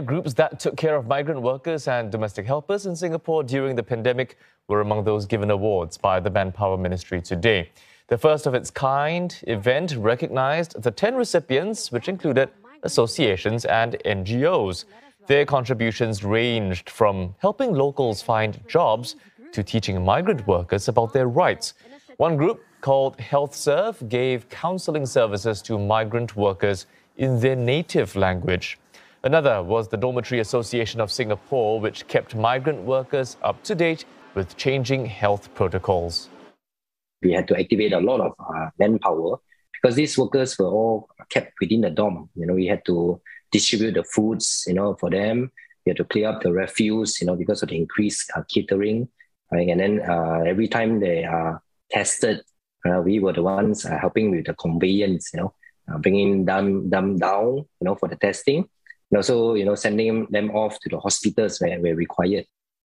Groups that took care of migrant workers and domestic helpers in Singapore during the pandemic were among those given awards by the Manpower Ministry today. The first of its kind event recognized the 10 recipients, which included associations and NGOs. Their contributions ranged from helping locals find jobs to teaching migrant workers about their rights. One group, called HealthServe, gave counseling services to migrant workers in their native language. Another was the Dormitory Association of Singapore, which kept migrant workers up to date with changing health protocols. We had to activate a lot of uh, manpower because these workers were all kept within the dorm. You know, we had to distribute the foods, you know, for them. We had to clear up the refuse, you know, because of the increased uh, catering. Right? And then uh, every time they are tested, uh, we were the ones uh, helping with the conveyance, you know, uh, bringing them, them down, you know, for the testing and also you know sending them off to the hospitals where, where required